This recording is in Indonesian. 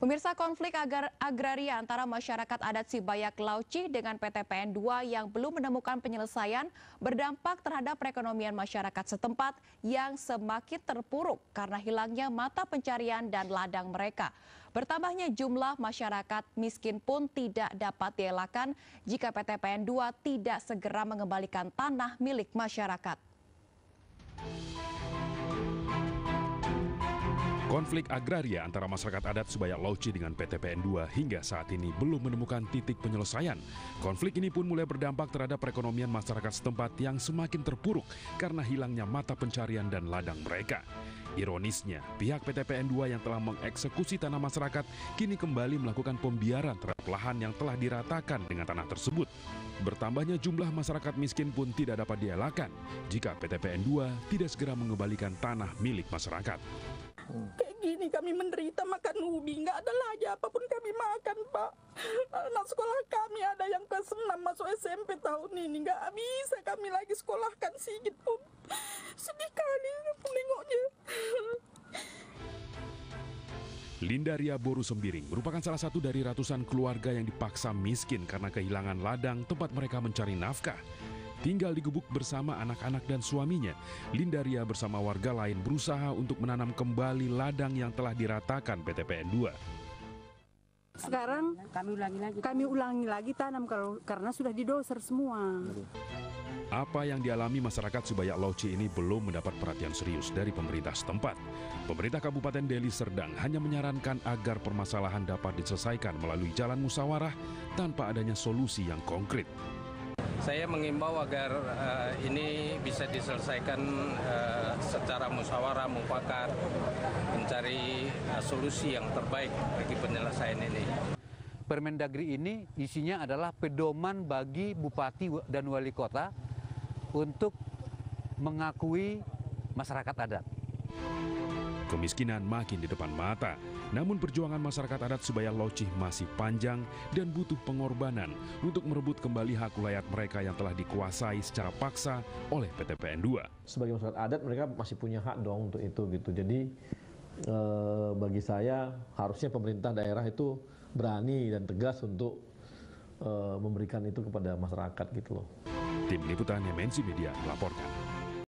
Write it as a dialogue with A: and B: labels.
A: Pemirsa konflik agar agraria antara masyarakat adat Sibayak Lauci dengan PT PN 2 yang belum menemukan penyelesaian berdampak terhadap perekonomian masyarakat setempat yang semakin terpuruk karena hilangnya mata pencarian dan ladang mereka. Bertambahnya jumlah masyarakat miskin pun tidak dapat dielakkan jika PT PN 2 tidak segera mengembalikan tanah milik masyarakat.
B: Konflik agraria antara masyarakat adat Subayak Lauci dengan PT PN2 hingga saat ini belum menemukan titik penyelesaian. Konflik ini pun mulai berdampak terhadap perekonomian masyarakat setempat yang semakin terpuruk karena hilangnya mata pencarian dan ladang mereka. Ironisnya, pihak PT PN2 yang telah mengeksekusi tanah masyarakat kini kembali melakukan pembiaran terhadap lahan yang telah diratakan dengan tanah tersebut. Bertambahnya jumlah masyarakat miskin pun tidak dapat dielakkan jika PT PN2 tidak segera mengembalikan tanah milik masyarakat.
C: Kami menderita makan ubi, nggak ada lagi apa pun kami makan, Pak. Anak sekolah kami ada yang kelas 6 masuk SMP tahun ini, nggak bisa kami lagi sekolahkan sedikit pun. Sedih kali menengoknya.
B: Linda Ria Boru Sembiring merupakan salah satu dari ratusan keluarga yang dipaksa miskin karena kehilangan ladang tempat mereka mencari nafkah. Tinggal di gubuk bersama anak-anak dan suaminya, Linda Ria bersama warga lain berusaha untuk menanam kembali ladang yang telah diratakan PT PN 2.
D: Sekarang kami ulangi lagi. Kami ulangi lagi tanam kalau karena sudah didoser semua.
B: Apa yang dialami masyarakat Subayak Lauci ini belum mendapat perhatian serius dari pemerintah setempat. Pemerintah Kabupaten Deli Serdang hanya menyarankan agar permasalahan dapat diselesaikan melalui jalan musyawarah tanpa adanya solusi yang konkret.
E: Saya mengimbau agar uh, ini bisa diselesaikan uh, secara musyawarah, mufakat, mencari uh, solusi yang terbaik bagi penyelesaian ini.
F: Permendagri ini isinya adalah pedoman bagi bupati dan wali kota untuk mengakui masyarakat adat.
B: Kemiskinan makin di depan mata, namun perjuangan masyarakat adat Subaya Locih masih panjang dan butuh pengorbanan untuk merebut kembali hak wilayah mereka yang telah dikuasai secara paksa oleh PT PN2.
G: Sebagai masyarakat adat mereka masih punya hak dong untuk itu gitu. Jadi eh, bagi saya harusnya pemerintah daerah itu berani dan tegas untuk eh, memberikan itu kepada masyarakat gitu loh.
B: Tim Liputan MNC Media melaporkan.